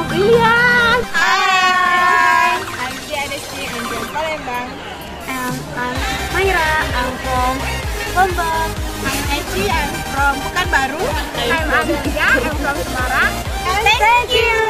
Om Ilyas. Hi. I'm Tia and I'm from Palembang. And I'm Mayra, I'm from Lombok. I'm Eci, I'm from Pekanbaru. I'm Amelia. I'm from Semarang. And thank you.